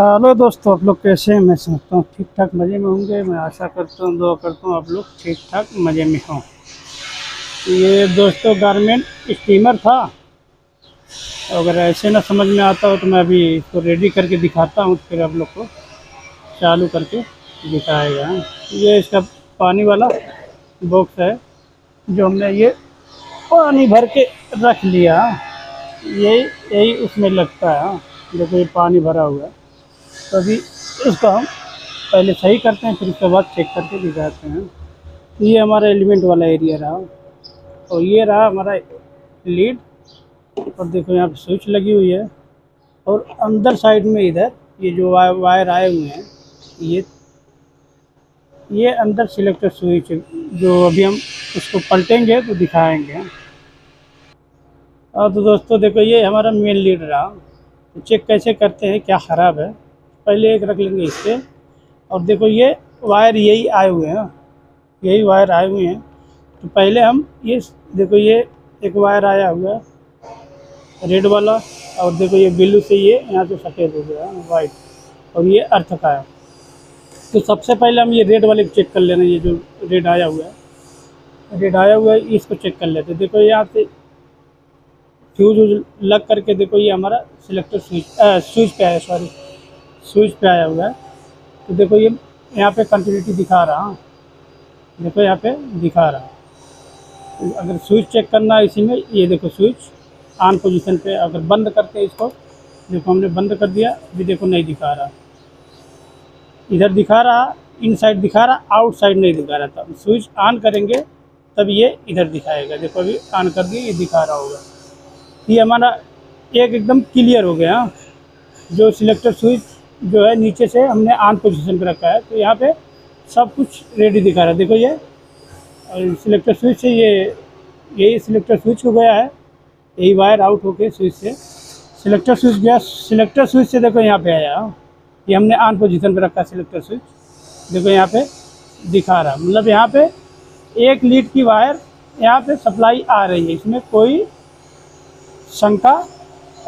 Hello दोस्तों, आप लोग कैसे हैं? मैं समझता हूँ ठीक ठाक, मज़े में होंगे। मैं आशा करता हूँ, दुआ करता हूँ आप लोग ठीक ठाक, मज़े में हों। ये दोस्तों गारमेंट स्टीमर था। अगर ऐसे ना समझ में आता हो तो मैं अभी इसको रेडी करके दिखाता हूँ, फिर आप लोग को चालू करके दिखाएगा। ये इसका पानी वाला बॉक्स है, जो हमने ये पानी भर के रख लिया। यही यही उसमें लगता है। देखो, ये पानी भरा हुआ है। तो अभी इसका हम पहले सही करते हैं, फिर उसके बाद चेक करके दिखाते हैं। ये हमारा एलिमेंट वाला एरिया रहा। और ये रहा हमारा लीड और देखो यहाँ पर स्विच लगी हुई है। और अंदर साइड में इधर ये जो वायर आए हुए हैं, ये ये अंदर सिलेक्टर स्विच जो अभी हम उसको पलटेंगे तो दिखाएँगे। और तो दोस्तों देखो ये हमारा मेन लीड रहा। तो चेक कैसे करते हैं, क्या ख़राब है। पहले एक रख लेंगे इसके। और देखो ये वायर यही आए हुए हैं यही वायर आए हुए हैं। तो पहले हम ये देखो ये एक वायर आया हुआ है, रेड वाला। और देखो ये ब्लू से ये यहाँ से सफ़ेद हो गया, वाइट। और ये अर्थ का है। तो सबसे पहले हम ये रेड वाले चेक कर लेना, ये जो रेड आया हुआ है। रेड आया हुआ है, इसको चेक कर लेते देखो यहाँ से फ्यूज लग करके देखो ये हमारा सिलेक्टर स्विच स्विच पे है, सॉरी। स्विच पे आया हुआ है। तो देखो ये, यहाँ पे कंटिन्यूटी दिखा रहा हाँ। देखो यहाँ पे दिखा रहा तो अगर स्विच चेक करना है इसी में, ये देखो स्विच ऑन पोजीशन पे, अगर बंद करते हैं इसको, देखो हमने बंद कर दिया अभी देखो नहीं दिखा रहा। इधर दिखा रहा इन साइड दिखा रहा आउट साइड नहीं दिखा रहा। था स्विच ऑन करेंगे, तब ये इधर दिखाएगा। देखो अभी ऑन कर दिए ये दिखा रहा होगा। ये हमारा एक एकदम क्लियर हो गया। हाँ। जो सिलेक्टर स्विच जो है, नीचे से हमने आन पोजीशन पे रखा है। तो यहाँ पे सब कुछ रेडी दिखा रहा है। देखो ये, और सिलेक्टर स्विच से ये, यही सिलेक्टर स्विच हो गया है। यही वायर आउट होके स्विच से सिलेक्टर स्विच गया। सिलेक्टर स्विच से देखो यहाँ पे आया। ये हमने आन पोजीशन पे रखा है सिलेक्टर स्विच देखो यहाँ पे दिखा रहा मतलब यहाँ पे एक लीड की वायर यहाँ पे सप्लाई आ रही है। इसमें कोई शंका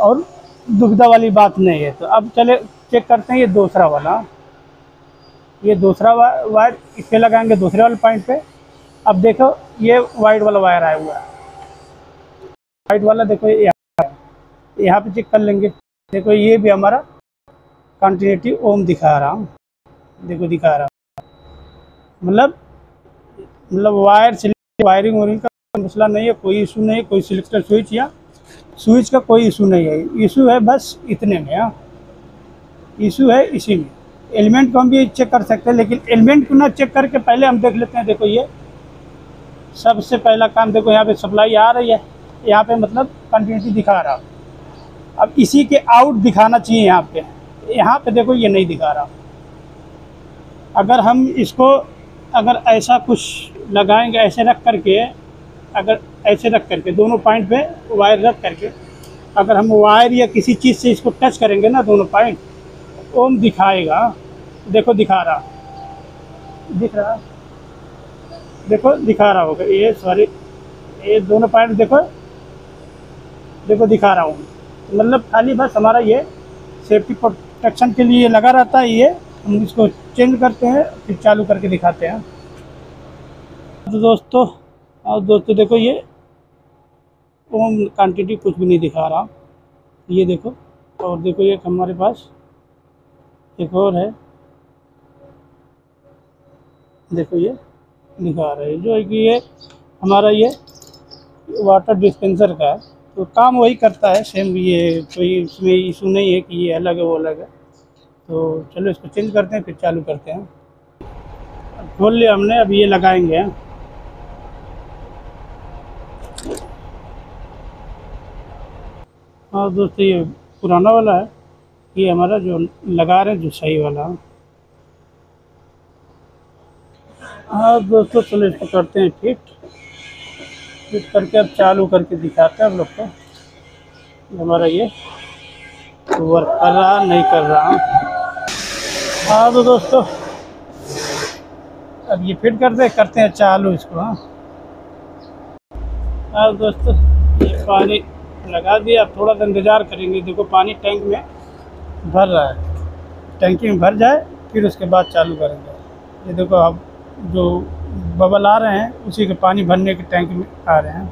और दुविधा वाली बात नहीं है। तो अब चले चेक करते हैं ये दूसरा वाला। ये दूसरा वायर इस पर लगाएँगे दूसरे वाले पॉइंट पे। अब देखो, ये वाइट वाला वायर आया हुआ है। वाइट वाला देखो यहाँ यहाँ पे चेक कर लेंगे। देखो, ये भी हमारा कंटिन्यूटी ओम दिखा रहा हूँ। देखो, दिखा रहा मतलब मतलब वायर वायरिंग वायरिंग का मसला नहीं है, कोई इशू नहीं है, कोई सिलेक्टर स्विच या स्विच का कोई इशू नहीं है। इशू है बस इतने में हाँ। इशू है इसी में। एलिमेंट को हम भी चेक कर सकते हैं, लेकिन एलिमेंट को ना चेक करके पहले हम देख लेते हैं। देखो ये, सबसे पहला काम देखो, यहाँ पे सप्लाई आ रही है। यहाँ पे मतलब कंटिन्यूटी दिखा रहा। अब इसी के आउट दिखाना चाहिए यहाँ पे। यहाँ पे देखो ये नहीं दिखा रहा। अगर हम इसको, अगर ऐसा कुछ लगाएँगे, ऐसे रख करके, अगर ऐसे रख करके, दोनों पॉइंट पे वायर रख करके, अगर हम वायर या किसी चीज़ से इसको टच करेंगे ना दोनों पॉइंट ओम दिखाएगा। देखो, दिखा रहा। दिख रहा? देखो, दिखा रहा होगा। ये सॉरी ये दोनों पॉइंट देखो। देखो, दिखा रहा हूँ। मतलब खाली बस हमारा ये सेफ्टी प्रोटेक्शन के लिए लगा रहता है ये। हम इसको चेंज करते हैं, फिर चालू करके दिखाते हैं। तो दोस्तों, और दोस्तों देखो ये। ओम क्वान्टिटी कुछ भी नहीं दिखा रहा। ये देखो, और देखो ये हमारे पास एक और है। देखो ये दिखा रहा है। जो है कि ये हमारा ये वाटर डिस्पेंसर का है। तो काम वही करता है सेम ये कोई इसमें इशू नहीं है कि ये अलग है, वो अलग है। तो चलो इसको चेंज करते हैं, फिर चालू करते हैं। खोल लिया हमने, अब ये लगाएँगे हाँ दोस्तों, ये पुराना वाला है। ये हमारा जो लगा रहे हैं, जो सही वाला। हाँ दोस्तों चलो इसको करते हैं फिट फिट करके अब चालू करके दिखाते हैं हम लोग को। हमारा ये वर्क कर रहा, नहीं कर रहा। हाँ तो दोस्तों, अब ये फिट करते करते हैं चालू इसको हाँ। हाँ दोस्तों, ये पानी लगा दिया अब थोड़ा सा इंतज़ार करेंगे। देखो पानी टैंक में भर रहा है। टैंकी में भर जाए, फिर उसके बाद चालू करेंगे। ये देखो अब जो बबल आ रहे हैं, उसी के पानी भरने के टैंक में आ रहे हैं।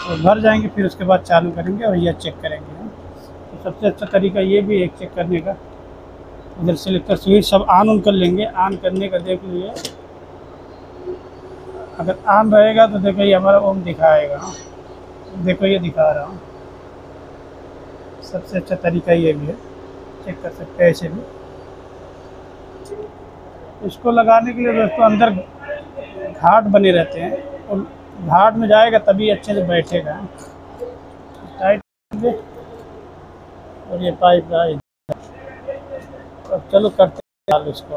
तो भर जाएँगे, फिर उसके बाद चालू करेंगे और यह चेक करेंगे तो सबसे अच्छा तरीका ये भी है चेक करने का। इधर से लेकर स्विच सब ऑन ऑन कर लेंगे। ऑन करने का देख लीजिए। अगर ऑन रहेगा तो देखो ये हमारा ओम दिखाएगा। देखो ये दिखा रहा हूँ। सबसे अच्छा तरीका ये भी है। चेक कर सकते हैं ऐसे भी। इसको लगाने के लिए दोस्तों अंदर घाट बने रहते हैं और घाट में जाएगा तभी अच्छे से बैठेगा। टाइट और ये पाइप अब चलो करते हैं इसको।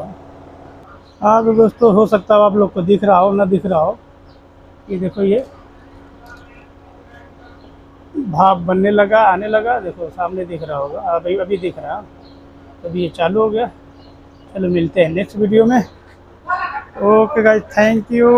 हाँ तो दोस्तों हो सकता है आप लोग को दिख रहा हो, ना दिख रहा हो। ये देखो ये। भाप बनने लगा, आने लगा। देखो, सामने दिख रहा होगा। अभी अभी दिख रहा। अभी ये चालू हो गया। चलो, मिलते हैं नेक्स्ट वीडियो में। Okay guys thank you